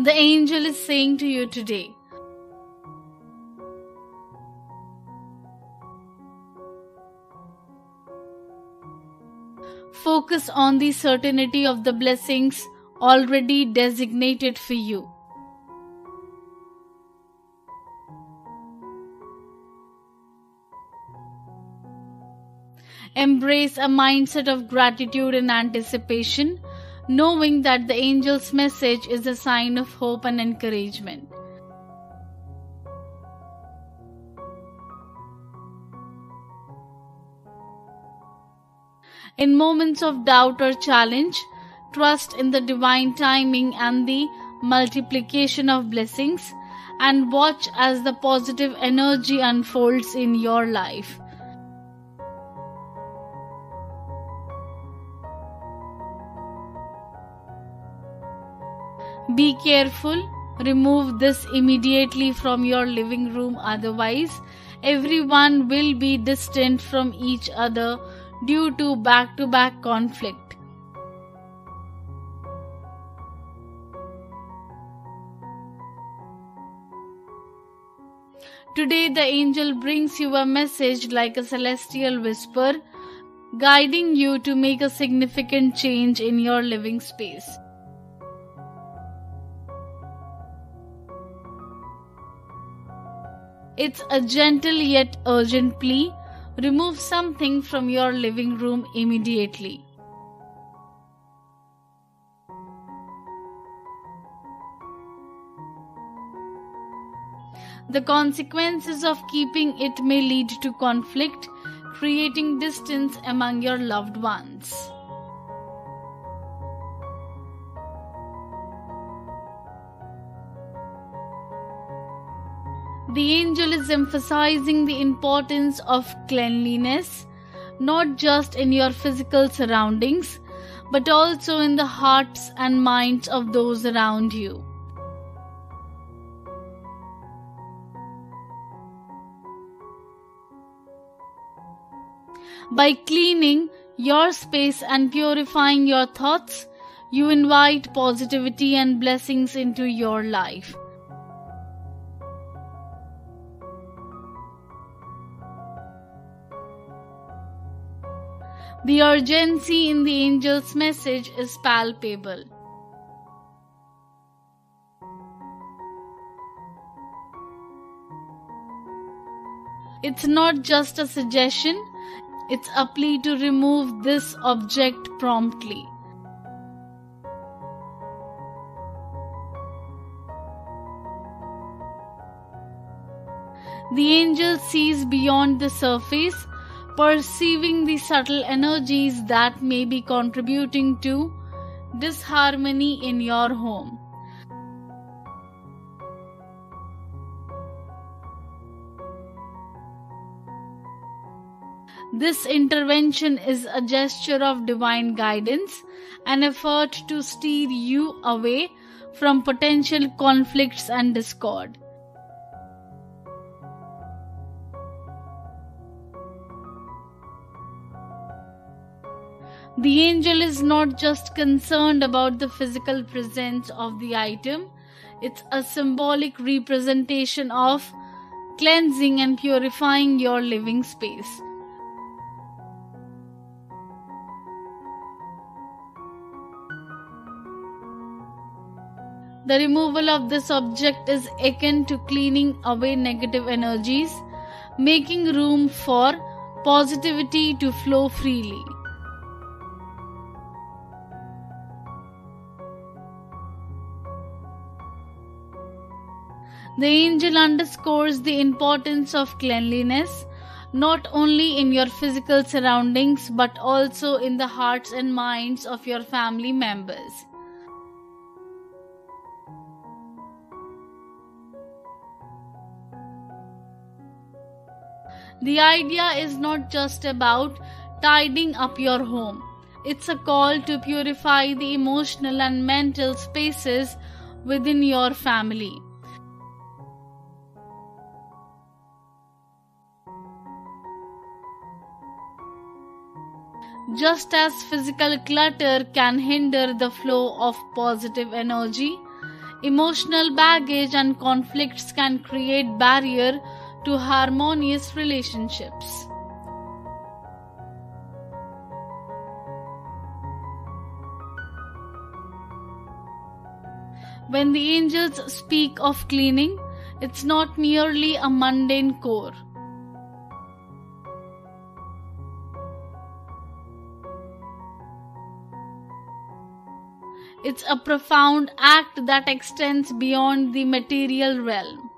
The angel is saying to you today, Focus on the certainty of the blessings already designated for you. Embrace a mindset of gratitude and anticipation, knowing that the angel's message is a sign of hope and encouragement. In moments of doubt or challenge, trust in the divine timing and the multiplication of blessings, and watch as the positive energy unfolds in your life. Be careful, remove this immediately from your living room, otherwise, everyone will be distant from each other due to back to back conflict. Today, the angel brings you a message like a celestial whisper, guiding you to make a significant change in your living space. It's a gentle yet urgent plea. Remove something from your living room immediately. The consequences of keeping it may lead to conflict, creating distance among your loved ones. The angel is emphasizing the importance of cleanliness, not just in your physical surroundings, but also in the hearts and minds of those around you. By cleaning your space and purifying your thoughts, you invite positivity and blessings into your life. The urgency in the angel's message is palpable. It's not just a suggestion, it's a plea to remove this object promptly. The angel sees beyond the surface, perceiving the subtle energies that may be contributing to disharmony in your home. This intervention is a gesture of divine guidance, an effort to steer you away from potential conflicts and discord. The angel is not just concerned about the physical presence of the item, it's a symbolic representation of cleansing and purifying your living space. The removal of this object is akin to cleaning away negative energies, making room for positivity to flow freely. The angel underscores the importance of cleanliness not only in your physical surroundings but also in the hearts and minds of your family members. The idea is not just about tidying up your home. It's a call to purify the emotional and mental spaces within your family. Just as physical clutter can hinder the flow of positive energy, Emotional baggage and conflicts can create barrier to harmonious relationships. When the angels speak of cleaning, it's not merely a mundane chore. It's a profound act that extends beyond the material realm.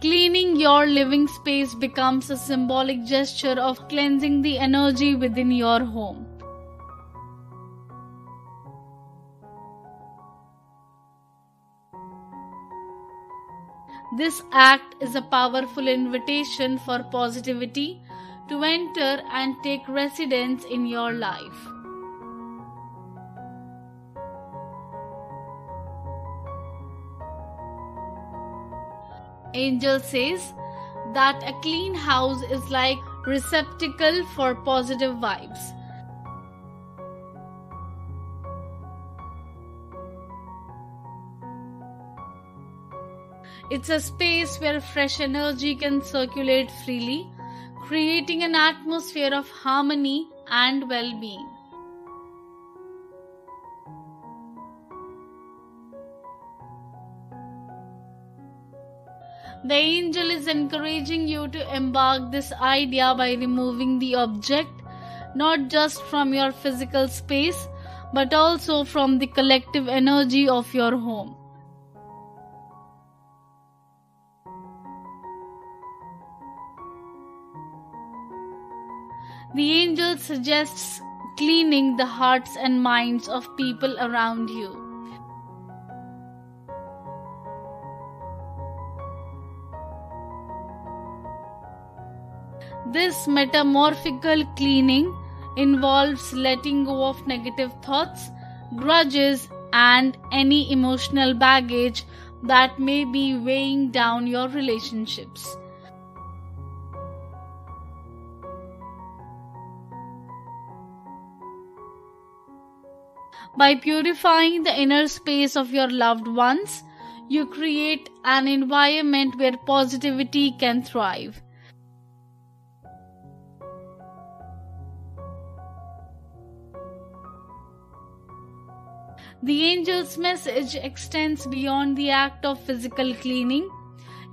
Cleaning your living space becomes a symbolic gesture of cleansing the energy within your home. This act is a powerful invitation for positivity to enter and take residence in your life. Angel says that a clean house is like receptacle for positive vibes. It's a space where fresh energy can circulate freely, creating an atmosphere of harmony and well being. The angel is encouraging you to embark this idea by removing the object not just from your physical space but also from the collective energy of your home. The angel suggests cleaning the hearts and minds of people around you. This metamorphical cleaning involves letting go of negative thoughts, grudges, and any emotional baggage that may be weighing down your relationships. By purifying the inner space of your loved ones, you create an environment where positivity can thrive. The angel's message extends beyond the act of physical cleaning.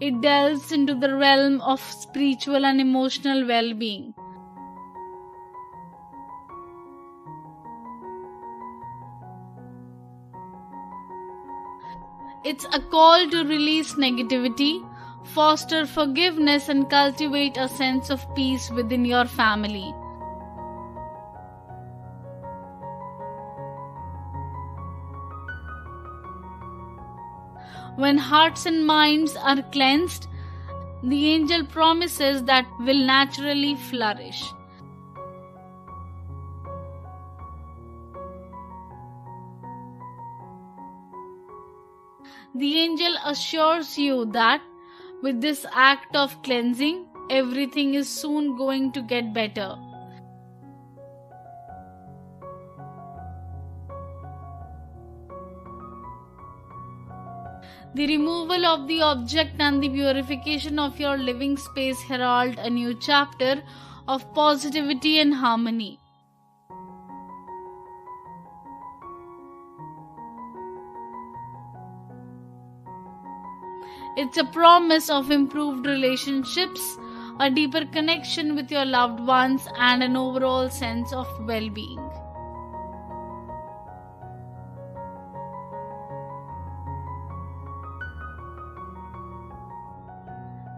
It delves into the realm of spiritual and emotional well being. It's a call to release negativity, foster forgiveness, and cultivate a sense of peace within your family. When hearts and minds are cleansed, the angel promises that will naturally flourish. The angel assures you that with this act of cleansing, everything is soon going to get better. The removal of the object and the purification of your living space herald a new chapter of positivity and harmony. It's a promise of improved relationships, a deeper connection with your loved ones, and an overall sense of well being.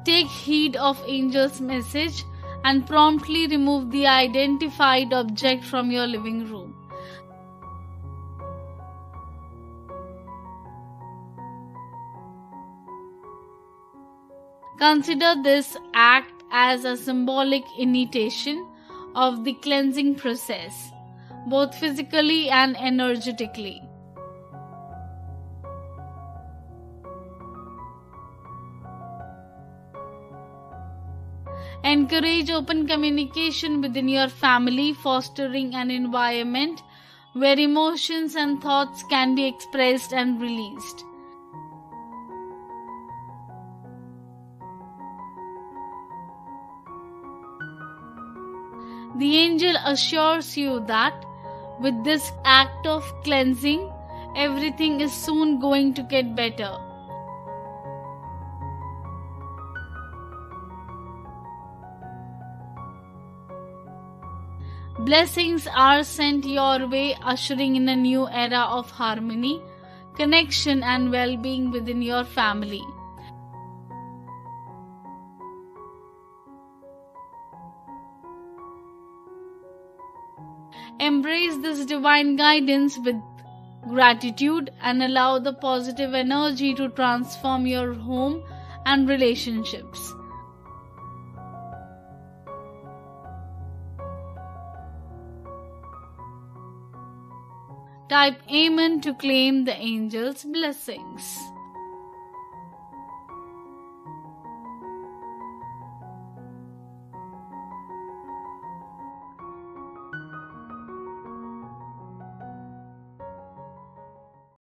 Take heed of angel's message and promptly remove the identified object from your living room. Consider this act as a symbolic initiation of the cleansing process, both physically and energetically. Encourage open communication within your family, fostering an environment where emotions and thoughts can be expressed and released. The angel assures you that with this act of cleansing, everything is soon going to get better. Blessings are sent your way, ushering in a new era of harmony, connection, and well being within your family. Embrace this divine guidance with gratitude and allow the positive energy to transform your home and relationships. Type Amen to claim the angel's blessings.